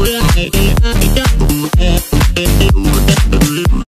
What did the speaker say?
would